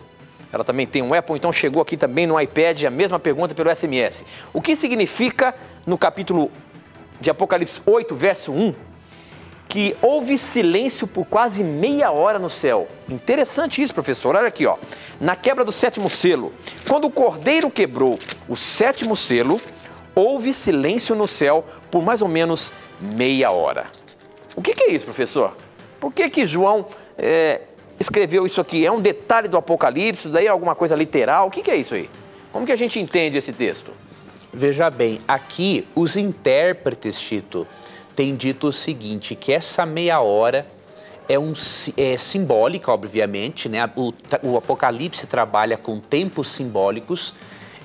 S2: Ela também tem um Apple, então chegou aqui também no iPad a mesma pergunta pelo SMS. O que significa no capítulo de Apocalipse 8, verso 1, que houve silêncio por quase meia hora no céu. Interessante isso, professor. Olha aqui, ó. Na quebra do sétimo selo, quando o cordeiro quebrou o sétimo selo, houve silêncio no céu por mais ou menos meia hora. O que, que é isso, professor? Por que, que João é, escreveu isso aqui? É um detalhe do Apocalipse? Daí é alguma coisa literal? O que, que é isso aí? Como que a gente entende esse texto?
S3: Veja bem, aqui os intérpretes, Tito, têm dito o seguinte, que essa meia hora é, um, é simbólica, obviamente, né? O, o Apocalipse trabalha com tempos simbólicos,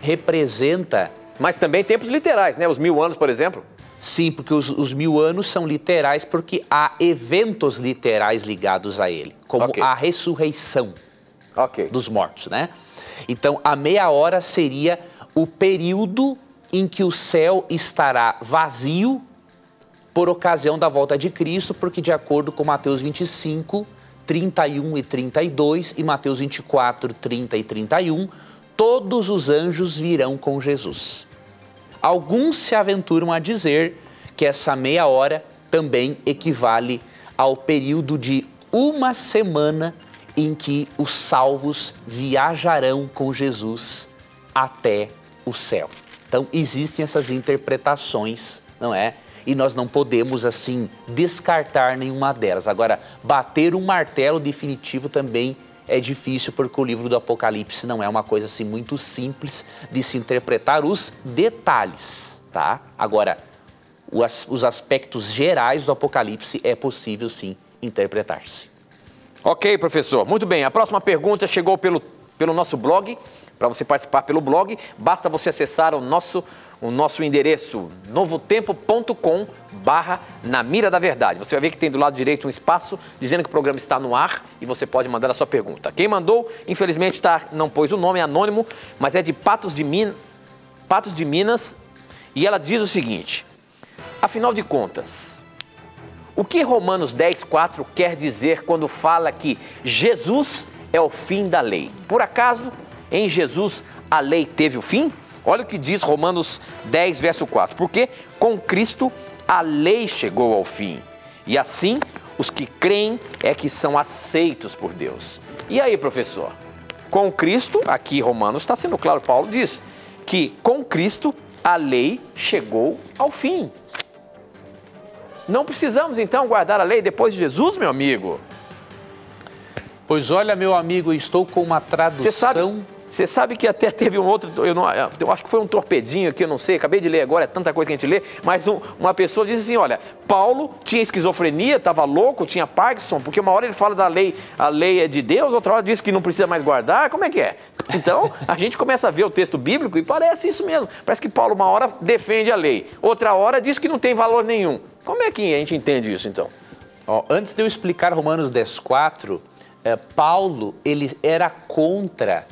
S3: representa...
S2: Mas também tempos literais, né? Os mil anos, por exemplo.
S3: Sim, porque os, os, mil anos são literais porque há eventos literais ligados a ele, como okay. a ressurreição okay. dos mortos, né? Então, a meia hora seria o período em que o céu estará vazio por ocasião da volta de Cristo, porque de acordo com Mateus 25, 31 e 32 e Mateus 24, 30 e 31, todos os anjos virão com Jesus. Alguns se aventuram a dizer que essa meia hora também equivale ao período de uma semana em que os salvos viajarão com Jesus até o céu. Então existem essas interpretações, não é? E nós não podemos assim descartar nenhuma delas. Agora, bater um martelo definitivo também é difícil porque o livro do Apocalipse não é uma coisa assim muito simples de se interpretar os detalhes, tá? Agora, os aspectos gerais do Apocalipse é possível sim interpretar-se.
S2: Ok, professor. Muito bem. A próxima pergunta chegou pelo, pelo nosso blog. Para você participar pelo blog, basta você acessar o nosso, o nosso endereço novotempo.com barra na mira da verdade. Você vai ver que tem do lado direito um espaço dizendo que o programa está no ar e você pode mandar a sua pergunta. Quem mandou, infelizmente, tá, não pôs o nome, é anônimo, mas é de Patos de, Min, Patos de Minas e ela diz o seguinte, afinal de contas, o que Romanos 10, 4 quer dizer quando fala que Jesus é o fim da lei? Por acaso em Jesus a lei teve o fim? Olha o que diz Romanos 10, verso 4. Porque com Cristo a lei chegou ao fim. E assim os que creem é que são aceitos por Deus. E aí, professor? Com Cristo, aqui Romanos está sendo claro, Paulo diz que com Cristo a lei chegou ao fim. Não precisamos então guardar a lei depois de Jesus, meu amigo?
S3: Pois olha, meu amigo, estou com uma tradução. Você
S2: sabe, que até teve um outro, eu, não, eu acho que foi um torpedinho aqui, eu não sei, acabei de ler agora, é tanta coisa que a gente lê, mas um, uma pessoa disse assim, olha, Paulo tinha esquizofrenia, estava louco, tinha Parkinson, porque uma hora ele fala da lei, a lei é de Deus, outra hora diz que não precisa mais guardar, como é que é? Então, a gente começa a ver o texto bíblico e parece isso mesmo, parece que Paulo uma hora defende a lei, outra hora diz que não tem valor nenhum. Como é que a gente entende isso então?
S3: Ó, antes de eu explicar Romanos 10, 4, é, Paulo ele era contra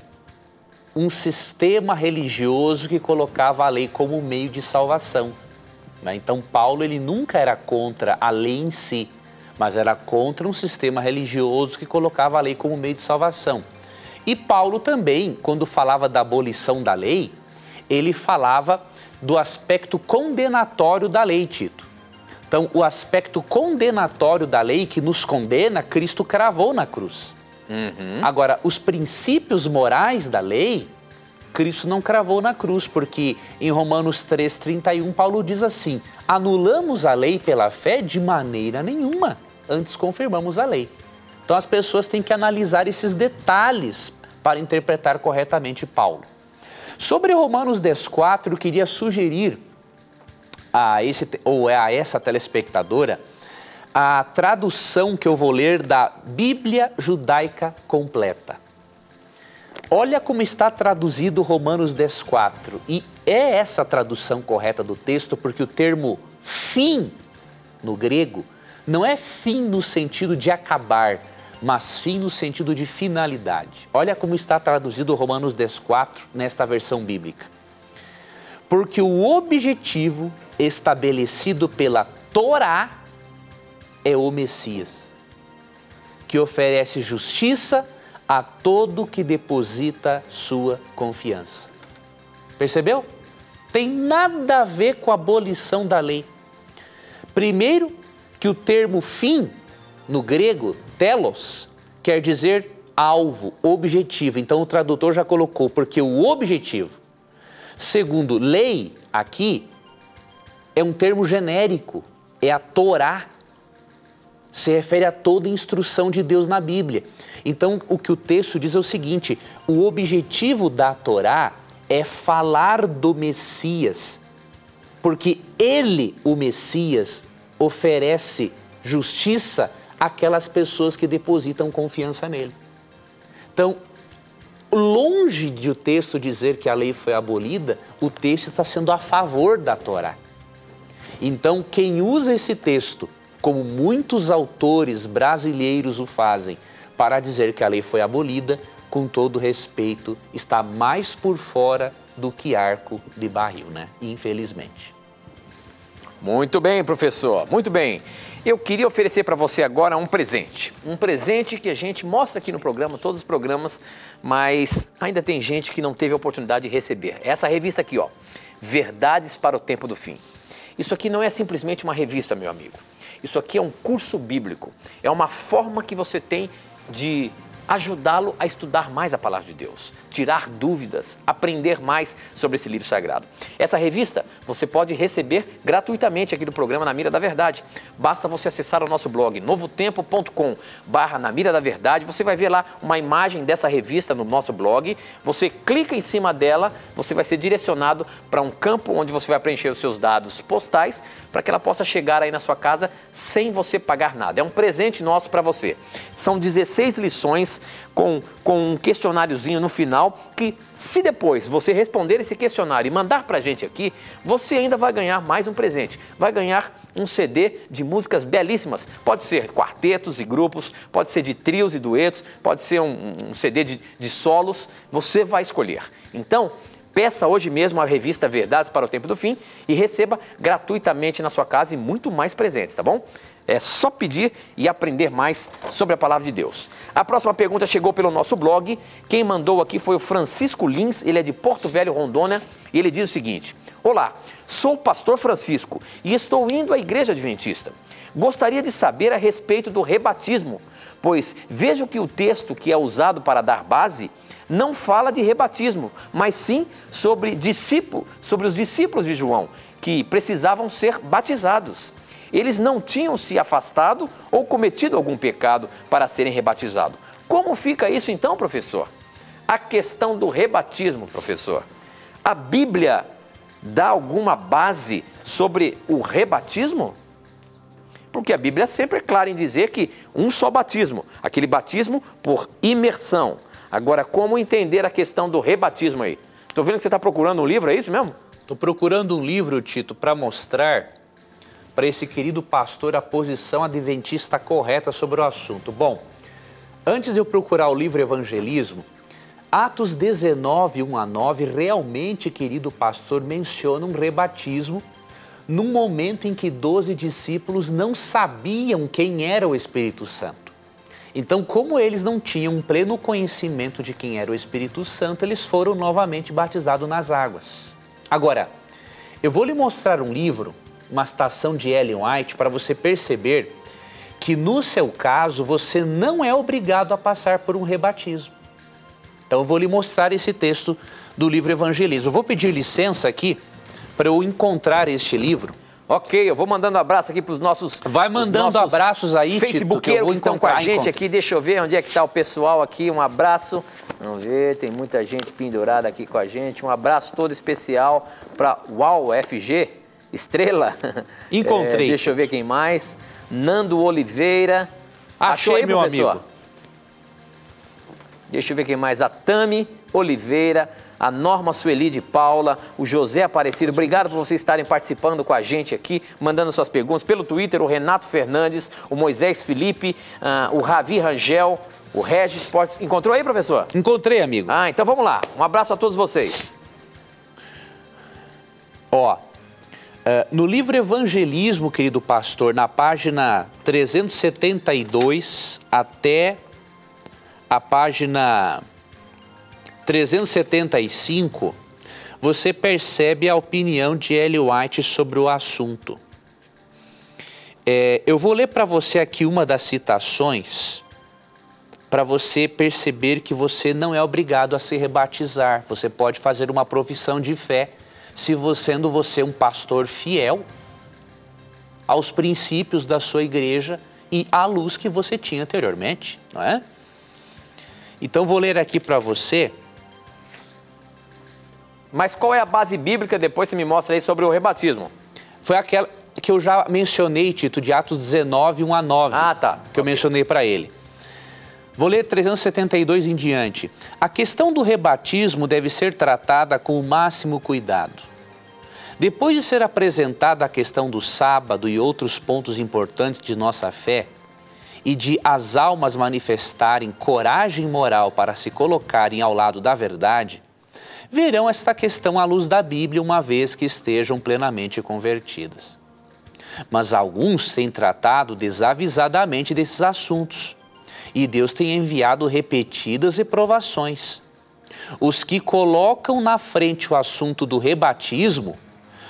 S3: um sistema religioso que colocava a lei como meio de salvação. Né? Então Paulo ele nunca era contra a lei em si, mas era contra um sistema religioso que colocava a lei como meio de salvação. E Paulo também, quando falava da abolição da lei, ele falava do aspecto condenatório da lei, Tito. Então, o aspecto condenatório da lei que nos condena, Cristo cravou na cruz. Uhum. Agora, os princípios morais da lei, Cristo não cravou na cruz, porque em Romanos 3,31 Paulo diz assim: anulamos a lei pela fé de maneira nenhuma, antes confirmamos a lei. Então as pessoas têm que analisar esses detalhes para interpretar corretamente Paulo. Sobre Romanos 10,4, eu queria sugerir a, esse, ou a essa telespectadora a tradução que eu vou ler da Bíblia Judaica Completa. Olha como está traduzido Romanos 10,4. E é essa tradução correta do texto, porque o termo fim no grego não é fim no sentido de acabar, mas fim no sentido de finalidade. Olha como está traduzido Romanos 10,4 nesta versão bíblica. Porque o objetivo estabelecido pela Torá é o Messias, que oferece justiça a todo que deposita sua confiança. Percebeu? Tem nada a ver com a abolição da lei. Primeiro, que o termo fim, no grego, telos, quer dizer alvo, objetivo. Então o tradutor já colocou, porque o objetivo. Segundo, lei, aqui, é um termo genérico, é a Torá. Se refere a toda instrução de Deus na Bíblia. Então, o que o texto diz é o seguinte: o objetivo da Torá é falar do Messias, porque ele, o Messias, oferece justiça àquelas pessoas que depositam confiança nele. Então, longe de o texto dizer que a lei foi abolida, o texto está sendo a favor da Torá. Então, quem usa esse texto, como muitos autores brasileiros o fazem, para dizer que a lei foi abolida, com todo respeito, está mais por fora do que arco de barril, né? Infelizmente.
S2: Muito bem, professor. Muito bem. Eu queria oferecer para você agora um presente. Um presente que a gente mostra aqui no programa, todos os programas, mas ainda tem gente que não teve a oportunidade de receber. Essa revista aqui, ó, Verdades para o Tempo do Fim. Isso aqui não é simplesmente uma revista, meu amigo. Isso aqui é um curso bíblico. É uma forma que você tem de ajudá-lo a estudar mais a palavra de Deus, tirar dúvidas, aprender mais sobre esse livro sagrado. Essa revista você pode receber gratuitamente aqui do programa Na Mira da Verdade. Basta você acessar o nosso blog novotempo.com barra Na Mira da Verdade. Você vai ver lá uma imagem dessa revista no nosso blog. Você clica em cima dela, você vai ser direcionado para um campo onde você vai preencher os seus dados postais para que ela possa chegar aí na sua casa sem você pagar nada. É um presente nosso para você. São 16 lições com, com um questionáriozinho no final que, se depois você responder esse questionário e mandar para a gente aqui, você ainda vai ganhar mais um presente. Vai ganhar um CD de músicas belíssimas. Pode ser quartetos e grupos, pode ser de trios e duetos, pode ser um, um CD de, de solos. Você vai escolher. Então, Peça hoje mesmo a revista Verdades para o Tempo do Fim e receba gratuitamente na sua casa e muito mais presentes, tá bom? É só pedir e aprender mais sobre a palavra de Deus. A próxima pergunta chegou pelo nosso blog. Quem mandou aqui foi o Francisco Lins, ele é de Porto Velho, Rondônia, e ele diz o seguinte: Olá, sou o pastor Francisco e estou indo à igreja adventista. Gostaria de saber a respeito do rebatismo, pois vejo que o texto que é usado para dar base não fala de rebatismo, mas sim sobre discípulo, sobre os discípulos de João, que precisavam ser batizados eles não tinham se afastado ou cometido algum pecado para serem rebatizados. Como fica isso então, professor? A questão do rebatismo, professor. A Bíblia dá alguma base sobre o rebatismo? Porque a Bíblia sempre é clara em dizer que um só batismo, aquele batismo por imersão. Agora, como entender a questão do rebatismo aí? Estou vendo que você está procurando um livro, é isso mesmo?
S3: Estou procurando um livro, Tito, para mostrar para esse querido pastor a posição adventista correta sobre o assunto. Bom, antes de eu procurar o livro Evangelismo, Atos 19, 1 a 9, realmente, querido pastor, menciona um rebatismo num momento em que 12 discípulos não sabiam quem era o Espírito Santo. Então, como eles não tinham pleno conhecimento de quem era o Espírito Santo, eles foram novamente batizados nas águas. Agora, eu vou lhe mostrar um livro uma citação de Ellen White para você perceber que no seu caso você não é obrigado a passar por um rebatismo. Então eu vou lhe mostrar esse texto do livro Evangelismo. Eu vou pedir licença aqui para eu encontrar este livro.
S2: Ok, eu vou mandando abraço aqui para os nossos.
S3: Vai mandando nossos abraços aí,
S2: Facebook que, que estão com a gente aqui. Deixa eu ver onde é que está o pessoal aqui. Um abraço. Vamos ver, tem muita gente pendurada aqui com a gente. Um abraço todo especial para Uau FG. Estrela.
S3: Encontrei.
S2: É, deixa eu ver quem mais. Nando Oliveira.
S3: Achei, meu professor? amigo.
S2: Deixa eu ver quem mais. A Tami Oliveira, a Norma Sueli de Paula, o José Aparecido. Obrigado por vocês estarem participando com a gente aqui, mandando suas perguntas pelo Twitter. O Renato Fernandes, o Moisés Felipe, uh, o Ravi Rangel, o Regis Portes. Encontrou aí, professor?
S3: Encontrei, amigo.
S2: Ah, então vamos lá. Um abraço a todos vocês.
S3: Ó, Uh, no livro Evangelismo, querido pastor, na página 372 até a página 375, você percebe a opinião de Ellie White sobre o assunto. É, eu vou ler para você aqui uma das citações para você perceber que você não é obrigado a se rebatizar. Você pode fazer uma profissão de fé se você, sendo você um pastor fiel, aos princípios da sua igreja e à luz que você tinha anteriormente, não é? Então vou ler aqui para você.
S2: Mas qual é a base bíblica? Depois você me mostra aí sobre o rebatismo.
S3: Foi aquela que eu já mencionei, Tito, de Atos 19, 1 a 9.
S2: Ah, tá.
S3: Que eu mencionei para ele. Vou ler 372 em diante. A questão do rebatismo deve ser tratada com o máximo cuidado. Depois de ser apresentada a questão do sábado e outros pontos importantes de nossa fé, e de as almas manifestarem coragem moral para se colocarem ao lado da verdade, verão esta questão à luz da Bíblia uma vez que estejam plenamente convertidas. Mas alguns têm tratado desavisadamente desses assuntos e Deus tem enviado repetidas reprovações. Os que colocam na frente o assunto do rebatismo,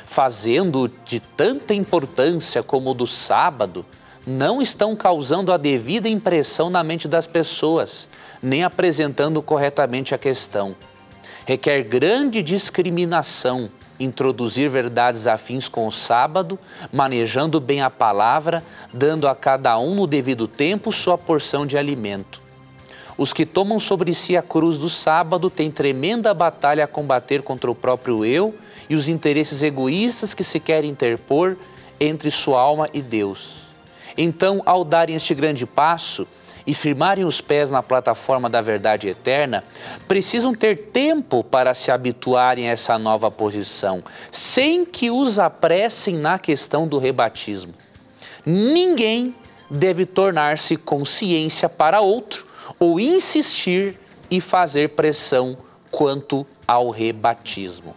S3: fazendo de tanta importância como o do sábado, não estão causando a devida impressão na mente das pessoas, nem apresentando corretamente a questão. Requer grande discriminação introduzir verdades afins com o sábado, manejando bem a palavra, dando a cada um no devido tempo sua porção de alimento. Os que tomam sobre si a cruz do sábado têm tremenda batalha a combater contra o próprio eu e os interesses egoístas que se querem interpor entre sua alma e Deus. Então, ao darem este grande passo, e firmarem os pés na plataforma da verdade eterna, precisam ter tempo para se habituarem a essa nova posição, sem que os apressem na questão do rebatismo. Ninguém deve tornar-se consciência para outro ou insistir e fazer pressão quanto ao rebatismo.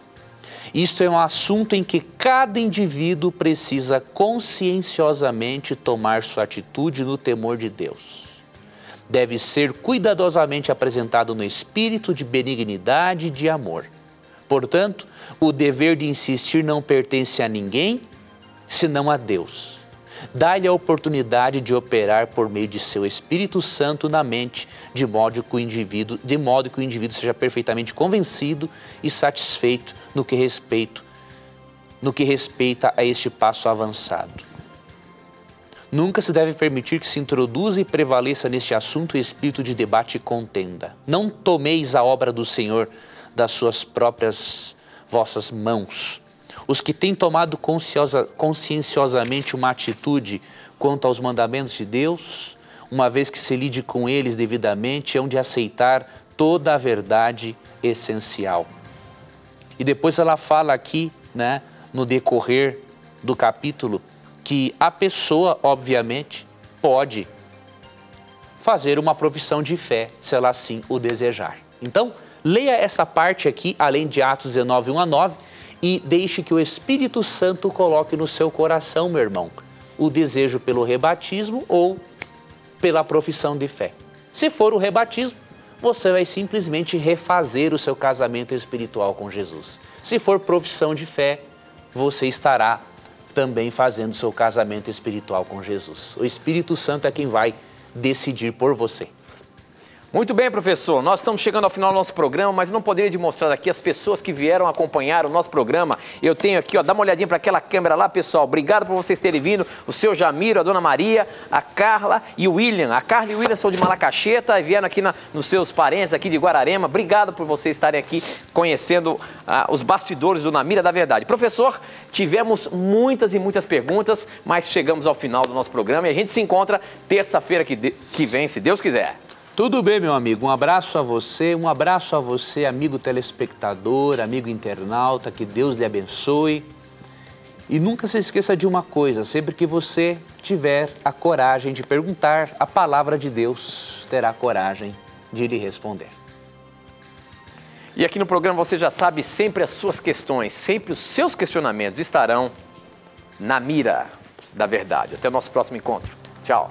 S3: Isto é um assunto em que cada indivíduo precisa conscienciosamente tomar sua atitude no temor de Deus deve ser cuidadosamente apresentado no espírito de benignidade e de amor. Portanto, o dever de insistir não pertence a ninguém, senão a Deus. Dá-lhe a oportunidade de operar por meio de seu Espírito Santo na mente, de modo que o indivíduo, de modo que o indivíduo seja perfeitamente convencido e satisfeito no que respeito no que respeita a este passo avançado. Nunca se deve permitir que se introduza e prevaleça neste assunto o espírito de debate e contenda. Não tomeis a obra do Senhor das suas próprias vossas mãos. Os que têm tomado conscienciosamente uma atitude quanto aos mandamentos de Deus, uma vez que se lide com eles devidamente, hão de aceitar toda a verdade essencial. E depois ela fala aqui, né, no decorrer do capítulo, que a pessoa, obviamente, pode fazer uma profissão de fé, se ela assim o desejar. Então, leia essa parte aqui, além de Atos 19, 1 a 9, e deixe que o Espírito Santo coloque no seu coração, meu irmão, o desejo pelo rebatismo ou pela profissão de fé. Se for o rebatismo, você vai simplesmente refazer o seu casamento espiritual com Jesus. Se for profissão de fé, você estará também fazendo seu casamento espiritual com Jesus. O Espírito Santo é quem vai decidir por você.
S2: Muito bem, professor. Nós estamos chegando ao final do nosso programa, mas não poderia demonstrar aqui as pessoas que vieram acompanhar o nosso programa. Eu tenho aqui, ó, dá uma olhadinha para aquela câmera lá, pessoal. Obrigado por vocês terem vindo. O seu Jamiro, a dona Maria, a Carla e o William. A Carla e o William são de Malacacheta e vieram aqui na, nos seus parentes aqui de Guararema. Obrigado por vocês estarem aqui conhecendo ah, os bastidores do Na Mira da Verdade. Professor, tivemos muitas e muitas perguntas, mas chegamos ao final do nosso programa e a gente se encontra terça-feira que, que vem, se Deus quiser.
S3: Tudo bem, meu amigo. Um abraço a você, um abraço a você, amigo telespectador, amigo internauta, que Deus lhe abençoe. E nunca se esqueça de uma coisa: sempre que você tiver a coragem de perguntar a palavra de Deus, terá coragem de lhe responder.
S2: E aqui no programa você já sabe, sempre as suas questões, sempre os seus questionamentos estarão na mira da verdade. Até o nosso próximo encontro. Tchau.